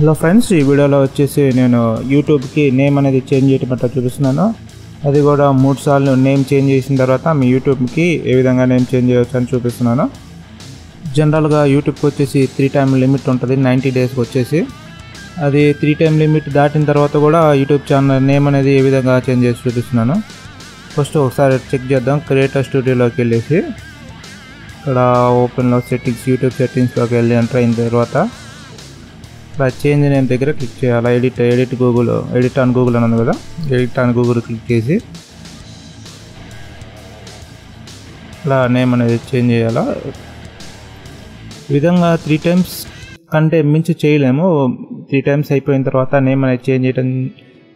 Hello friends ఈ వీడియోలో వచ్చేసి నేను యూట్యూబ్కి నేమ్ అనేది చేంజ్ చేయటం అట్లా చూపిస్తున్నాను. అది కూడా మూడు సార్లు నేమ్ చేంజ్ చేసిన తర్వాత మీ యూట్యూబ్కి ఏ విధంగా నేమ్ చేంజ్ చేయవచ్చు అని చూపిస్తున్నాను. జనరల్గా యూట్యూబ్కి వచ్చేసి త్రీ టైమ్ లిమిట్ ఉంటుంది నైంటీ డేస్కి వచ్చేసి. అది త్రీ టైమ్ లిమిట్ దాటిన తర్వాత కూడా యూట్యూబ్ ఛానల్ నేమ్ అనేది ఏ విధంగా చేంజ్ చేసి చూపిస్తున్నాను. ఫస్ట్ ఒకసారి చెక్ చేద్దాం క్రియేటర్ స్టూడియోలోకి వెళ్ళేసి. ఇక్కడ ఓపెన్లో సెట్టింగ్స్ యూట్యూబ్ సెట్టింగ్స్లోకి వెళ్ళి ఎంటర్ అయిన తర్వాత. ఇలా చేంజ్ నేమ్ దగ్గర క్లిక్ చేయాలి. Edit edit Google edit on Google అని ఉంది కదా? ఎడిట్ ఆన్ గూగుల్ క్లిక్ చేసి ఇలా నేమ్ అనేది చేంజ్ చేయాలా? ఈ విధంగా త్రీ టైమ్స్ కంటే మించి చేయలేము. త్రీ టైమ్స్ అయిపోయిన తర్వాత నేమ్ అనేది చేంజ్ చేయడం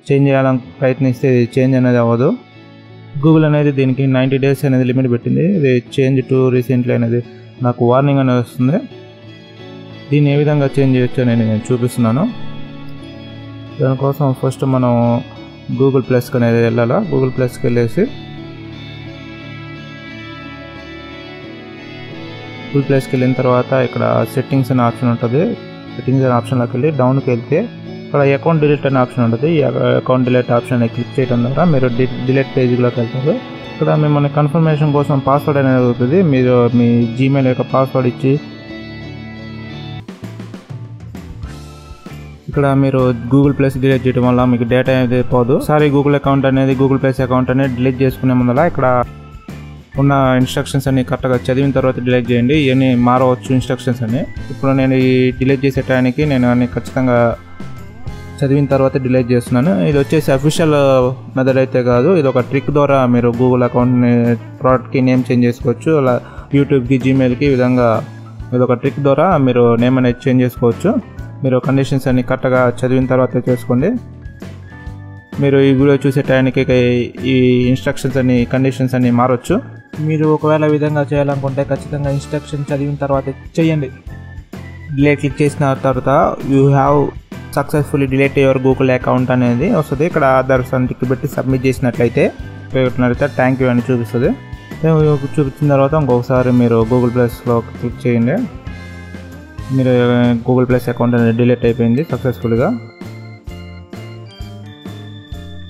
చేంజ్ చేయాలని ప్రయత్నిస్తే ఇది చేంజ్ అనేది అవ్వదు. గూగుల్ అనేది దీనికి నైంటీ డేస్ అనేది లిమిట్ పెట్టింది. ఇది చేంజ్ టు రీసెంట్లీ అనేది నాకు వార్నింగ్ అనేది వస్తుంది. దీన్ని ఏ విధంగా చేంజ్ చేయొచ్చు అనేది నేను చూపిస్తున్నాను. దానికోసం ఫస్ట్ మనం గూగుల్ ప్లస్కి అనేది వెళ్ళాలా? గూగుల్ ప్లస్కి వెళ్ళేసి గూగుల్ ప్లస్కి వెళ్ళిన తర్వాత ఇక్కడ సెట్టింగ్స్ అనే ఆప్షన్ ఉంటుంది. సెట్టింగ్స్ అనే ఆప్షన్లోకి వెళ్ళి డౌన్కి వెళ్తే ఇక్కడ అకౌంట్ డిలీట్ అనే ఆప్షన్ ఉంటుంది. ఈ అకౌంట్ డిలీట్ ఆప్షన్ క్లిక్ చేయడం ద్వారా మీరు డిలీట్ పేజ్లోకి వెళ్తారు. ఇక్కడ మిమ్మల్ని కన్ఫర్మేషన్ కోసం పాస్వర్డ్ అనేది అవుతుంది. మీరు మీ జీమెయిల్ యొక్క పాస్వర్డ్ ఇచ్చి ఇక్కడ మీరు గూగుల్ ప్లస్ డిలీట్ చేయడం వల్ల మీకు డేటా అనేది పోదు. సారీ గూగుల్ అకౌంట్ అనేది గూగుల్ ప్లస్ అకౌంట్ అనేది డిలీట్ చేసుకునే ముందర ఇక్కడ ఉన్న ఇన్స్ట్రక్షన్స్ అన్ని కరెక్ట్గా చదివిన తర్వాత డిలీట్ చేయండి. ఇవన్నీ మారవచ్చు ఇన్స్ట్రక్షన్స్ అని ఇప్పుడు నేను ఈ డిలీట్ చేసే టైంకి నేను అన్ని ఖచ్చితంగా చదివిన తర్వాత డిలీట్ చేస్తున్నాను. ఇది వచ్చేసి అఫీషియల్ మెథడ్ అయితే కాదు. ఇది ఒక ట్రిక్ ద్వారా మీరు గూగుల్ అకౌంట్ని ప్రోడక్ట్కి నేమ్ చేంజ్ చేసుకోవచ్చు. అలా యూట్యూబ్కి జీమెయిల్కి ఈ విధంగా ఇది ఒక ట్రిక్ ద్వారా మీరు నేమ్ అనేది చేంజ్ చేసుకోవచ్చు. మీరు కండిషన్స్ అన్ని కరెక్ట్గా చదివిన తర్వాత చేసుకోండి మీరు ఈ వీడియో చూసే టైంకి ఈ ఇన్స్ట్రక్షన్స్ అన్ని కండిషన్స్ అన్ని మారచ్చు. మీరు ఒకవేళ విధంగా చేయాలనుకుంటే ఖచ్చితంగా ఇన్స్ట్రక్షన్ చదివిన తర్వాత చేయండి. డిలేట్ క్లిక్ చేసిన తర్వాత you have successfully delete your Google account అనేది వస్తుంది. ఇక్కడ ఆధార్ సంటికి పెట్టి సబ్మిట్ చేసినట్లయితే పెట్టినట్లయితే థ్యాంక్ యూ అని చూపిస్తుంది. చూపించిన తర్వాత ఇంకొకసారి మీరు గూగుల్ ప్లస్లో క్లిక్ చేయండి. మీరు గూగుల్ ప్లస్ అకౌంట్ అనేది డిలీట్ అయిపోయింది సక్సెస్ఫుల్గా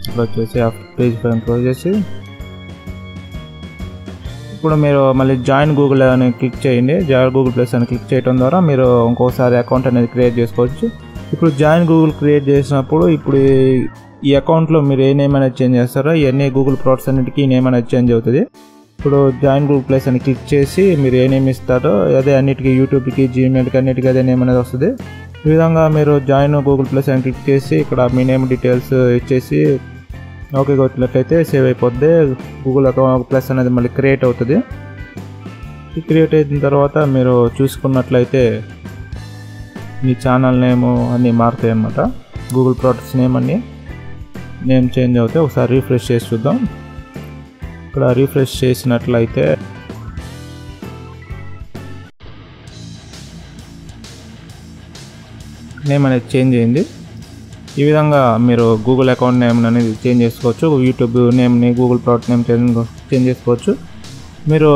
ఇప్పుడు వచ్చేసి ఆ పేజ్ పైన క్లోజ్ చేసి. ఇప్పుడు మీరు మళ్ళీ జాయిన్ గూగుల్ అని క్లిక్ చేయండి. జాయిన్ గూగుల్ ప్లస్ అని క్లిక్ చేయడం ద్వారా మీరు ఇంకోసారి అకౌంట్ అనేది క్రియేట్ చేసుకోవచ్చు. ఇప్పుడు జాయిన్ గూగుల్ క్రియేట్ చేసినప్పుడు ఇప్పుడు ఈ అకౌంట్లో మీరు ఏ నేమ్ అనేది చేంజ్ చేస్తారో ఇవన్నీ గూగుల్ ప్రోడక్ట్స్ అన్నిటికీ నేమ్ అనేది చేంజ్ అవుతుంది. ఇప్పుడు జాయిన్ గూగుల్ ప్లేస్ అని క్లిక్ చేసి మీరు ఏ నేమ్ ఇస్తారో అదే అన్నిటికీ యూట్యూబ్కి జీమెయిల్కి అన్నిటికీ అదే నేమ్ అనేది వస్తుంది. ఈ విధంగా మీరు జాయిన్ గూగుల్ ప్లస్ అని క్లిక్ చేసి ఇక్కడ మీ నేమ్ డీటెయిల్స్ ఇచ్చేసి ఓకే కొట్టినట్లయితే సేవ్ అయిపోద్ది. గూగుల్ అకౌంట్ ప్లస్ అనేది మళ్ళీ క్రియేట్ అవుతుంది. క్రియేట్ అయిన తర్వాత మీరు చూసుకున్నట్లయితే మీ ఛానల్ నేమ్ అన్నీ మారుతాయి అన్నమాట. గూగుల్ ప్రోడక్ట్స్ నేమ్ అన్నీ నేమ్ చేంజ్ అవుతాయి. ఒకసారి రీఫ్రెష్ చేసి చూద్దాం. ఇక్కడ రీఫ్రెష్ చేసినట్లయితే నేమ్ అనేది చేంజ్ అయింది. ఈ విధంగా మీరు గూగుల్ అకౌంట్ నేమ్ అనేది చేంజ్ చేసుకోవచ్చు యూట్యూబ్ నేమ్ని గూగుల్ ప్రోడక్ట్ నేమ్ చేంజ్ చేసుకోవచ్చు. మీరు